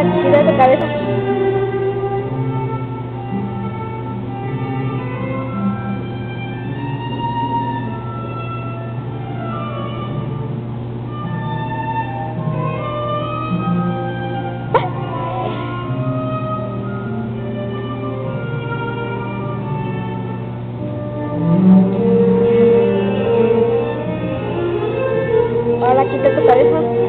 ahora que giras de cabeza. Ahora quita tu cabeza.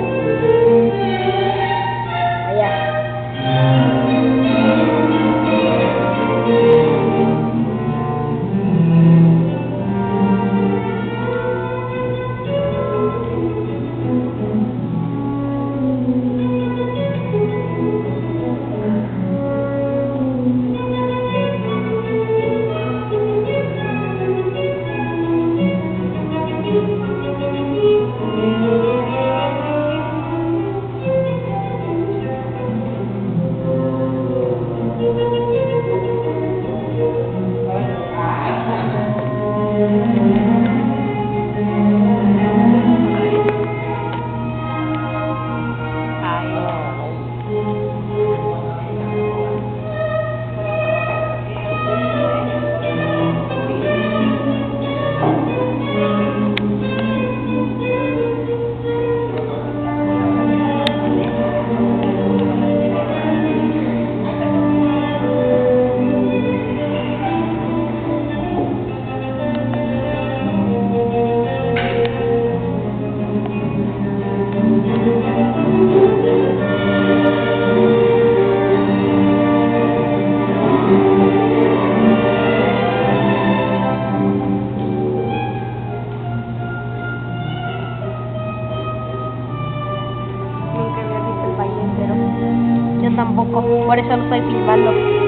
Tampoco, por eso lo estoy filmando.